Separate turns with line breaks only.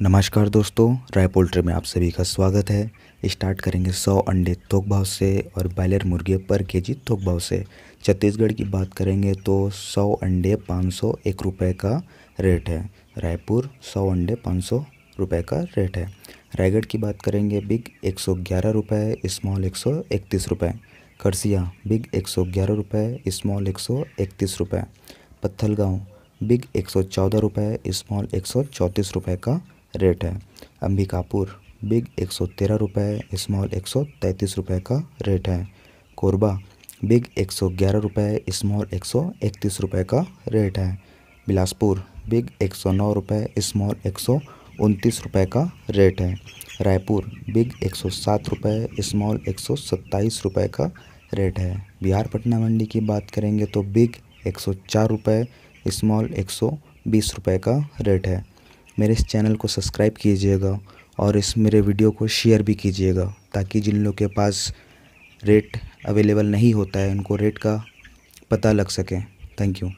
नमस्कार दोस्तों, राय पोल्ट्री में आप सभी का स्वागत है। स्टार्ट करेंगे 100 अंडे थोक भाव से और बॉयलर मुर्गे पर केजी थोक भाव से। छत्तीसगढ़ की बात करेंगे तो 100 अंडे पाँच सौ एक रुपये का रेट है। रायपुर 100 अंडे पाँच सौ रुपये का रेट है। रायगढ़ की बात करेंगे, बिग एक सौ ग्यारह रुपये स्मॉल एक सौ इकतीस रुपये करसिया बिग एक सौ ग्यारह रुपये स्मॉल एक सौ इकतीस रुपये पत्थलगाँव, बिग एक सौ चौदह रुपये स्मॉल एक सौ चौंतीस रुपये का रेट है अंबिकापुर बिग एक सौ तेरह रुपये स्मॉल एक सौ तैंतीस रुपये का रेट है कोरबा बिग एक सौ ग्यारह रुपये स्मॉल एक सौ इकतीस रुपये का रेट है बिलासपुर बिग एक सौ नौ रुपये स्मॉल एक सौ उनतीस रुपये का रेट है रायपुर बिग एक सौ सात रुपये स्मॉल एक सौ सत्ताईस रुपये का रेट है बिहार पटना मंडी की बात करेंगे तो बिग एक सौ चार रुपये स्मॉल एक सौ बीस रुपये का रेट है मेरे इस चैनल को सब्सक्राइब कीजिएगा और इस मेरे वीडियो को शेयर भी कीजिएगा, ताकि जिन लोग के पास रेट अवेलेबल नहीं होता है, उनको रेट का पता लग सके। Thank you